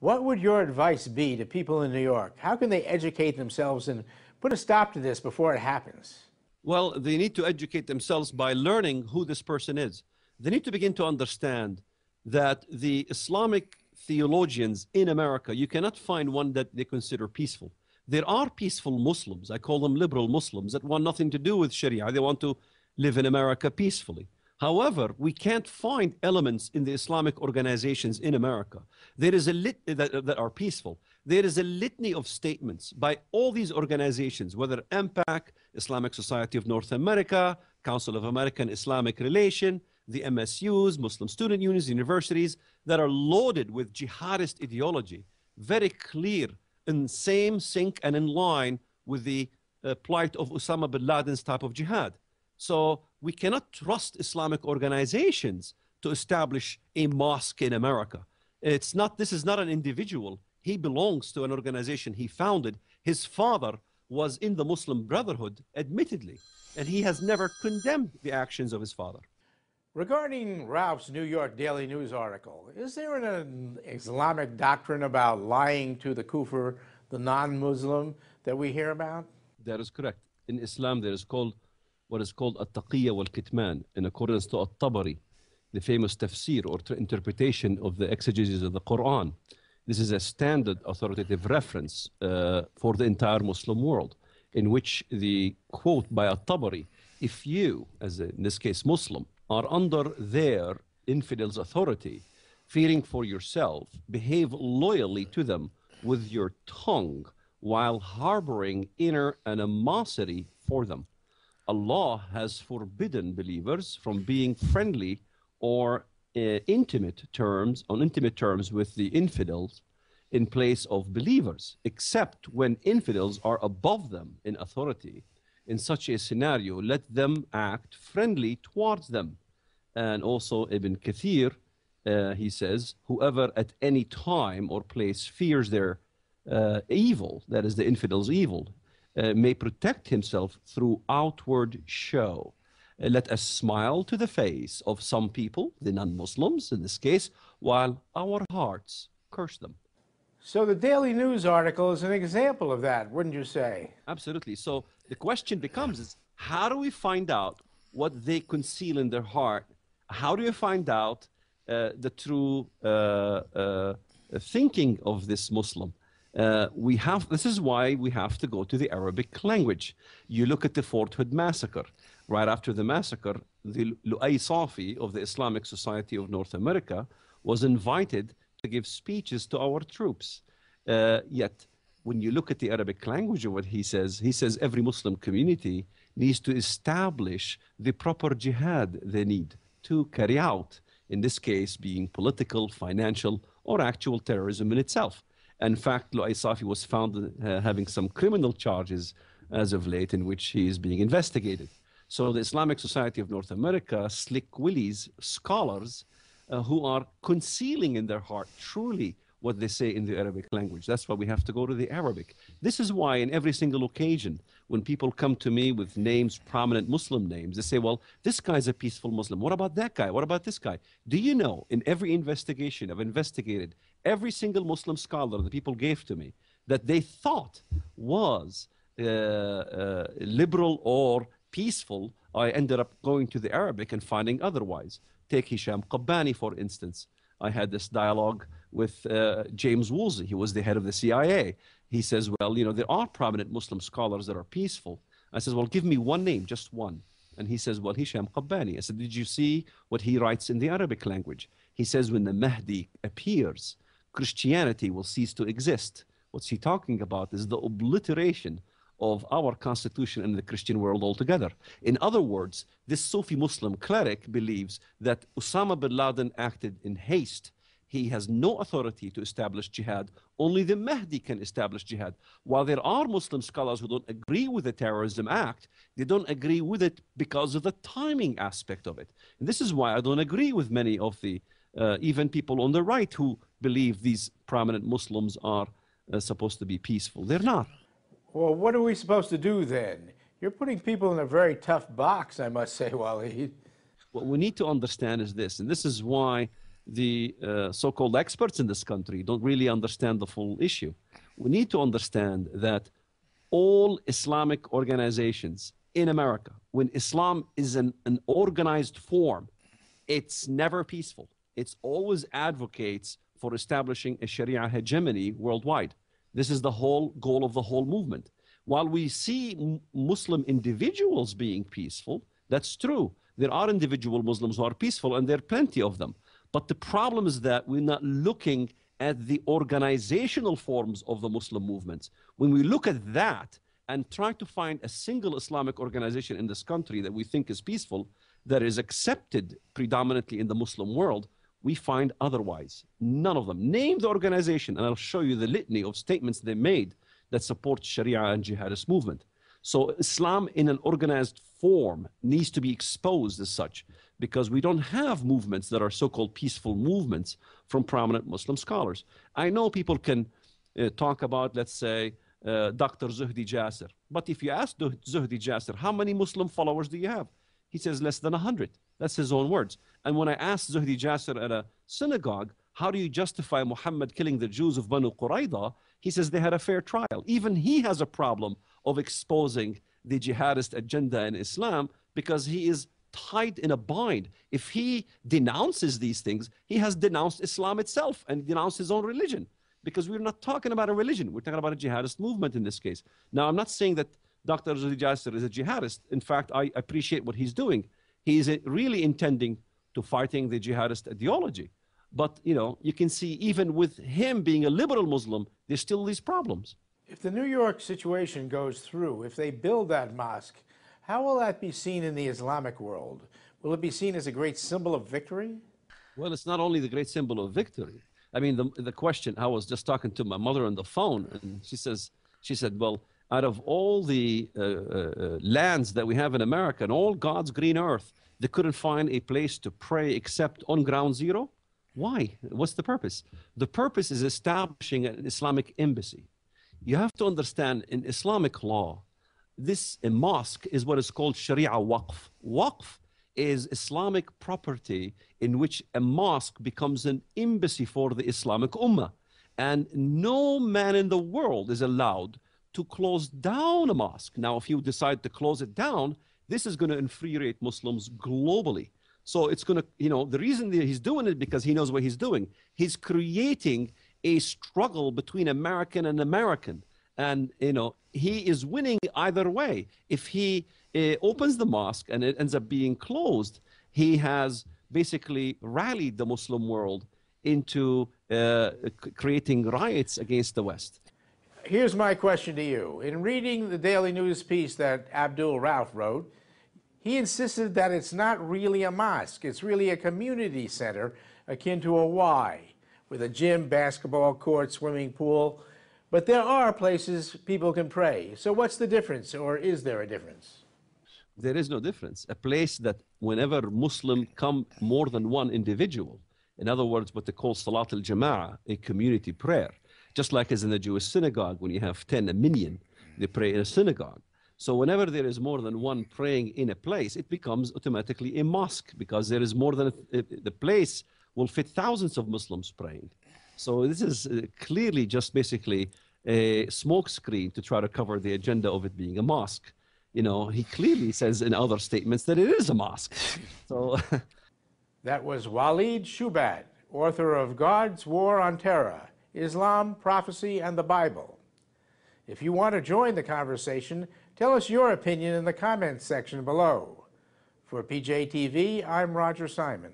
What would your advice be to people in New York? How can they educate themselves and put a stop to this before it happens? Well, they need to educate themselves by learning who this person is. They need to begin to understand that the Islamic theologians in America, you cannot find one that they consider peaceful. There are peaceful Muslims, I call them liberal Muslims, that want nothing to do with Sharia. They want to live in America peacefully. However, we can't find elements in the Islamic organizations in America. There is a lit that, that are peaceful. There is a litany of statements by all these organizations, whether MPAC, Islamic Society of North America, Council of American Islamic Relation, the MSUs, Muslim student unions, universities that are loaded with jihadist ideology, very clear, in same sync and in line with the uh, plight of Osama bin Laden's type of jihad. So we cannot trust Islamic organizations to establish a mosque in America. It's not, this is not an individual. He belongs to an organization he founded. His father was in the Muslim Brotherhood, admittedly, and he has never condemned the actions of his father. Regarding Ralph's New York Daily News article, is there an Islamic doctrine about lying to the kufr, the non-Muslim, that we hear about? That is correct. In Islam, there is called what is called at-taqiyya wal-kitman, in accordance to at-Tabari, the famous tafsir or interpretation of the exegesis of the Quran. This is a standard authoritative reference uh, for the entire Muslim world, in which the quote by at-Tabari, if you, as in this case Muslim, are under their infidels' authority, fearing for yourself, behave loyally to them with your tongue while harboring inner animosity for them. Allah has forbidden believers from being friendly or uh, intimate terms on intimate terms with the infidels in place of believers, except when infidels are above them in authority. In such a scenario, let them act friendly towards them and also Ibn Kathir, uh, he says, whoever at any time or place fears their uh, evil, that is the infidel's evil, uh, may protect himself through outward show. Uh, let us smile to the face of some people, the non-Muslims in this case, while our hearts curse them. So the Daily News article is an example of that, wouldn't you say? Absolutely. So the question becomes is how do we find out what they conceal in their heart how do you find out uh, the true uh, uh, thinking of this Muslim? Uh, we have this is why we have to go to the Arabic language. You look at the Fort Hood massacre. Right after the massacre, the Lu'ay Safi of the Islamic Society of North America was invited to give speeches to our troops. Uh, yet, when you look at the Arabic language of what he says, he says every Muslim community needs to establish the proper jihad they need to carry out, in this case being political, financial, or actual terrorism in itself. In fact, Lu'ay Safi was found uh, having some criminal charges as of late in which he is being investigated. So the Islamic Society of North America, Slick Willies, scholars uh, who are concealing in their heart truly what they say in the Arabic language. That's why we have to go to the Arabic. This is why, in every single occasion, when people come to me with names, prominent Muslim names, they say, Well, this guy's a peaceful Muslim. What about that guy? What about this guy? Do you know, in every investigation I've investigated, every single Muslim scholar that people gave to me that they thought was uh, uh, liberal or peaceful, I ended up going to the Arabic and finding otherwise. Take Hisham Qabbani, for instance. I had this dialogue with uh, James Woolsey. He was the head of the CIA. He says, well, you know, there are prominent Muslim scholars that are peaceful. I says, well, give me one name, just one. And he says, well, Hisham Qabbani. I said, did you see what he writes in the Arabic language? He says, when the Mahdi appears, Christianity will cease to exist. What's he talking about is the obliteration of our constitution and the Christian world altogether. In other words, this Sufi Muslim cleric believes that Osama bin Laden acted in haste. He has no authority to establish jihad. Only the Mahdi can establish jihad. While there are Muslim scholars who don't agree with the terrorism act, they don't agree with it because of the timing aspect of it. And this is why I don't agree with many of the, uh, even people on the right who believe these prominent Muslims are uh, supposed to be peaceful. They're not. Well, what are we supposed to do then? You're putting people in a very tough box, I must say, Walid. What we need to understand is this, and this is why the uh, so-called experts in this country don't really understand the full issue. We need to understand that all Islamic organizations in America, when Islam is an, an organized form, it's never peaceful. It's always advocates for establishing a Sharia hegemony worldwide. This is the whole goal of the whole movement. While we see Muslim individuals being peaceful, that's true. There are individual Muslims who are peaceful, and there are plenty of them. But the problem is that we're not looking at the organizational forms of the Muslim movements. When we look at that and try to find a single Islamic organization in this country that we think is peaceful, that is accepted predominantly in the Muslim world, we find otherwise. None of them. Name the organization, and I'll show you the litany of statements they made that support Sharia and jihadist movement. So Islam in an organized form needs to be exposed as such because we don't have movements that are so-called peaceful movements from prominent Muslim scholars. I know people can uh, talk about, let's say, uh, Dr. Zuhdi Jasser. But if you ask Zuhdi Jasser, how many Muslim followers do you have? He says less than 100. That's his own words. And when I asked Zuhdi Jasser at a synagogue, how do you justify Muhammad killing the Jews of Banu Qurayza? He says they had a fair trial. Even he has a problem of exposing the jihadist agenda in Islam because he is tied in a bind. If he denounces these things, he has denounced Islam itself and denounced his own religion because we're not talking about a religion. We're talking about a jihadist movement in this case. Now, I'm not saying that Dr. Zuhdi Jasser is a jihadist. In fact, I appreciate what he's doing. He's uh, really intending to fighting the jihadist ideology. But, you know, you can see even with him being a liberal Muslim, there's still these problems. If the New York situation goes through, if they build that mosque, how will that be seen in the Islamic world? Will it be seen as a great symbol of victory? Well, it's not only the great symbol of victory. I mean, the, the question, I was just talking to my mother on the phone, and she says, she said, well, out of all the uh, uh, uh, lands that we have in America and all God's green earth, they couldn't find a place to pray except on ground zero? Why? What's the purpose? The purpose is establishing an Islamic embassy. You have to understand in Islamic law, this mosque is what is called Sharia Waqf. Waqf is Islamic property in which a mosque becomes an embassy for the Islamic Ummah. And no man in the world is allowed to close down a mosque. Now, if you decide to close it down, this is going to infuriate Muslims globally. So it's going to, you know, the reason that he's doing it because he knows what he's doing. He's creating a struggle between American and American. And, you know, he is winning either way. If he uh, opens the mosque and it ends up being closed, he has basically rallied the Muslim world into uh, creating riots against the West. Here's my question to you. In reading the Daily News piece that Abdul Rauf wrote, he insisted that it's not really a mosque. It's really a community center akin to a Y, with a gym, basketball court, swimming pool. But there are places people can pray. So what's the difference, or is there a difference? There is no difference. A place that whenever Muslim come more than one individual, in other words, what they call Salat al-Jama'ah, a community prayer, just like as in the Jewish synagogue, when you have 10, a minyan, they pray in a synagogue. So whenever there is more than one praying in a place, it becomes automatically a mosque because there is more than a, the place will fit thousands of Muslims praying. So this is uh, clearly just basically a smokescreen to try to cover the agenda of it being a mosque. You know, he clearly says in other statements that it is a mosque. So that was Walid Shoebat, author of God's War on Terror, Islam, Prophecy, and the Bible. If you want to join the conversation, Tell us your opinion in the comments section below. For PJTV, I'm Roger Simon.